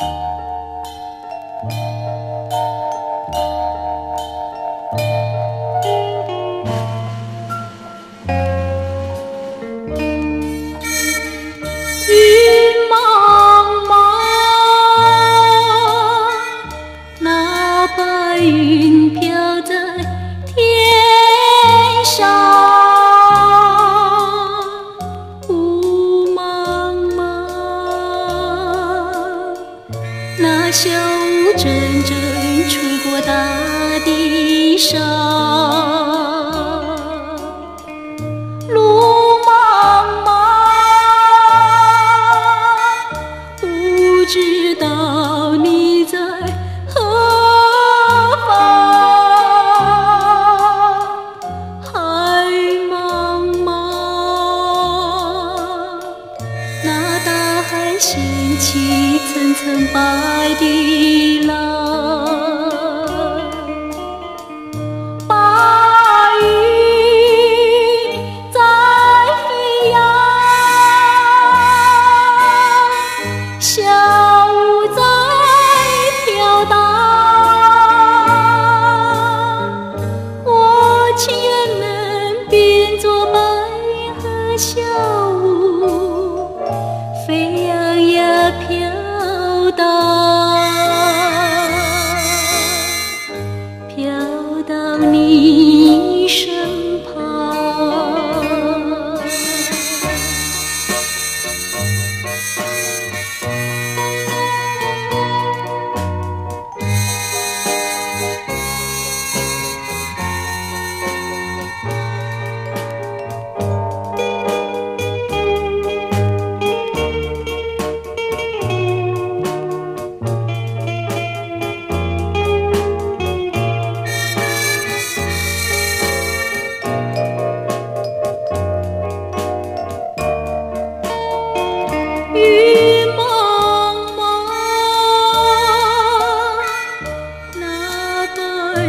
you 那小屋阵阵吹过大地上，路茫茫，不知道掀起层层白的浪，白云在飞扬，小雾在飘荡。我情愿能变作白云和小雾，飞扬飘荡，飘到你身旁。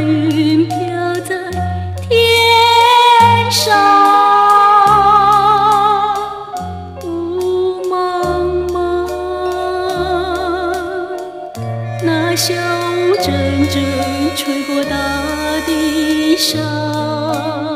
云飘在天上。雾茫茫，那小雾阵阵吹过大地上。